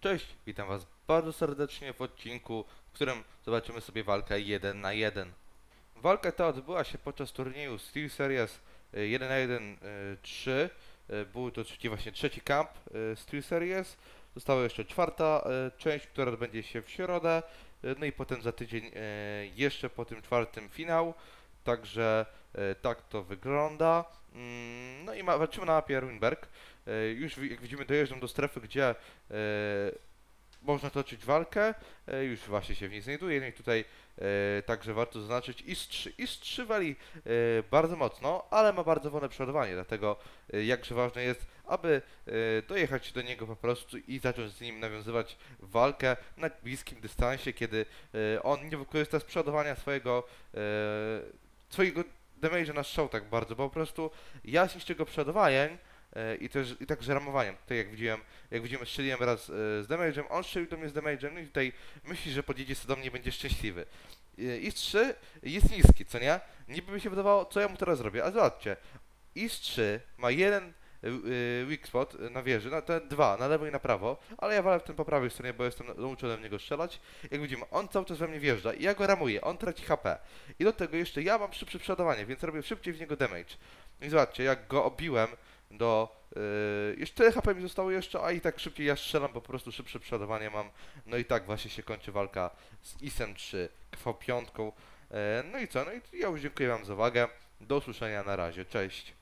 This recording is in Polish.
Cześć, witam was bardzo serdecznie w odcinku, w którym zobaczymy sobie walkę 1 na 1. Walka ta odbyła się podczas turnieju Steel Series e, 1 na 1 e, 3. E, Był to trzeci, właśnie trzeci camp e, Steel Series. Została jeszcze czwarta część, która odbędzie się w środę. No i potem za tydzień jeszcze po tym czwartym finał. Także tak to wygląda. I ma, walczymy na mapie Ruinberg. E, Już jak widzimy dojeżdżam do strefy, gdzie e, można toczyć walkę. E, Już właśnie się w niej znajduje. No i tutaj e, także warto zaznaczyć IS-3. IS-3 wali e, bardzo mocno, ale ma bardzo wolne przeładowanie, dlatego e, jakże ważne jest, aby dojechać do niego po prostu i zacząć z nim nawiązywać walkę na bliskim dystansie, kiedy on nie wykorzysta z przeładowania swojego swojego damage'a na strzał tak bardzo, bo po prostu ja z niczego przeładowań e, i też i także ramowaniem. Tutaj jak widziałem, jak widzimy strzeliłem raz e, z damage'em, on strzelił do mnie z damage'em no i tutaj myśli, że podjedzie sobie do mnie i będzie szczęśliwy. E, IS-3 jest niski, co nie? Niby mi się wydawało, co ja mu teraz zrobię, a zobaczcie. IS-3 ma jeden weak spot y, na wieży, na te dwa, na lewo i na prawo, ale ja walę w tym po prawej stronie, bo jestem nauczony w niego strzelać. Jak widzimy, on cały czas we mnie wjeżdża i ja go ramuję, on traci HP. I do tego jeszcze ja mam szybsze przeładowanie, więc robię szybciej w niego damage. I zobaczcie, jak go obiłem do... Yy, jeszcze tyle HP mi zostało jeszcze, a i tak szybciej ja strzelam, po prostu szybsze przeładowanie mam. No i tak właśnie się kończy walka z ISem 3, KV5. E, no i co? No i ja już dziękuję wam za uwagę. Do usłyszenia na razie. Cześć.